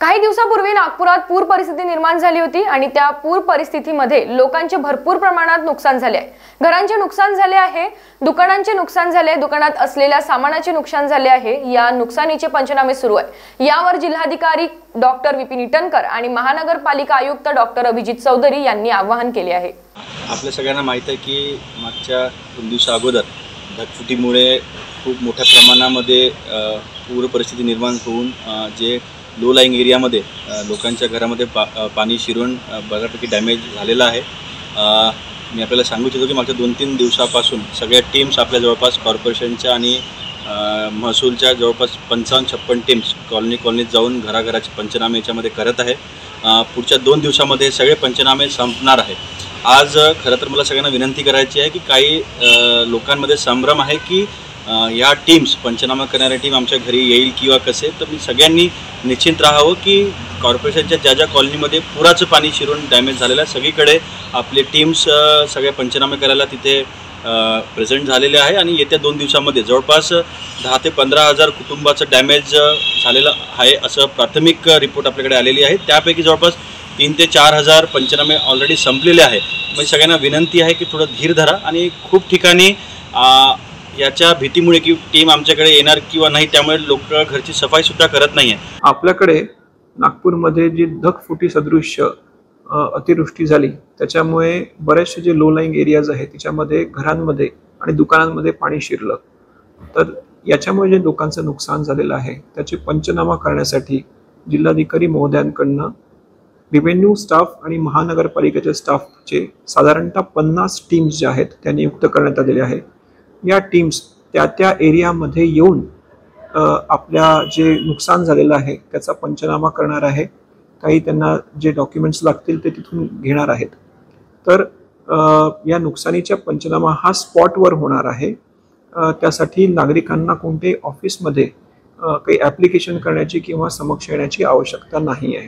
काही दिवसापूर्वी नागपुरात पूर परिस्थिती निर्माण झाली होती आणि त्या पूर परिस्थितीमध्ये लोकांचे भरपूर प्रमाणात नुकसान झाले आहे. घरांचे नुकसान झाले आहे दुकानांचे नुकसान झाले दुकानात असलेल्या सामानाचे नुकसान झाले आहे या नुकसानीचे पंचनामे सुरू आहे. यावर जिल्हाधिकारी डॉक्टर विपिन इटनकर आणि महानगरपालिका आयुक्त डॉक्टर अभिजित चौधरी यांनी आवाहन केले आहे. आपल्या सगळ्यांना माहीत आहे की मागच्या दोन दिवसा अगोदर ढगफुटीमुळे खूप मोठ्या प्रमाणामध्ये पूर परिस्थिती निर्माण होऊन जे लो लाईंग एरियामध्ये लोकांच्या घरामध्ये पा पाणी शिरून बऱ्यापैकी डॅमेज झालेला आहे. मी आपल्याला सांगू इच्छितो की मागच्या दोन तीन दिवसापासून सगळ्या टीम्स आपल्या जवळपास कॉर्पोरेशनच्या आणि महसूलच्या जवळपास पंचावन्न छप्पन टीम्स कॉलनी कॉलनीत जाऊन घराघराचे पंचनामे याच्यामध्ये करत आहे. पुढच्या दोन दिवसामध्ये सगळे पंचनामे संपणार आहे. आज खरं तर मला सगळ्यांना विनंती करायची आहे की काही लोकांमध्ये संभ्रम आहे की या टीम्स पंचनामा करणाऱ्या टीम आमच्या घरी येईल किंवा कसे तर मी सगळ्यांनी निश्चिंत राहावं की कॉर्पोरेशनच्या ज्या ज्या कॉलनीमध्ये पुराचं पाणी शिरून डॅमेज झालेलं आहे सगळीकडे आपले टीम्स सगळे पंचनामे करायला तिथे प्रेझेंट झालेले आहे आणि येत्या दोन दिवसामध्ये जवळपास दहा ते पंधरा हजार कुटुंबाचं डॅमेज झालेलं आहे असं प्राथमिक रिपोर्ट आपल्याकडे आलेली आहे. त्यापैकी जवळपास तीन ते चार हजार पंचनामे ऑलरेडी संपलेले आहे. म्हणजे सगळ्यांना विनंती आहे की थोडं धीर धरा आणि खूप ठिकाणी याच्या भीतीमुळे की टीम आमच्याकडे येणार किंवा नाही त्यामुळे लोक घरची सफाईसुद्धा करत नाही आहे आपल्याकडे नागपूरमध्ये जी धकफुटी सदृश्य अतिवृष्टी झाली त्याच्यामुळे बरेचसे जे लो लाईंग एरियाज आहेत त्याच्यामध्ये घरांमध्ये आणि दुकानांमध्ये पाणी शिरलं. तर याच्यामुळे जे लोकांचं नुकसान झालेलं आहे त्याचे पंचनामा करण्यासाठी जिल्हाधिकारी महोदयांकडनं रेव्हेन्यू स्टाफ आणि महानगरपालिकेच्या स्टाफचे साधारणतः पन्नास टीम्स ज्या आहेत त्या नियुक्त करण्यात आलेल्या आहे या टीम्स त्या त्या एरियामध्ये येऊन आपल्या जे नुकसान झालेलं आहे त्याचा पंचनामा करणार आहे. काही त्यांना जे डॉक्युमेंट्स लागतील ते तिथून घेणार आहेत. तर या नुकसानीच्या पंचनामा हा स्पॉटवर होणार आहे. त्यासाठी नागरिकांना कोणत्याही ऑफिसमध्ये काही ॲप्लिकेशन करण्याची किंवा समक्ष येण्याची आवश्यकता नाही आहे.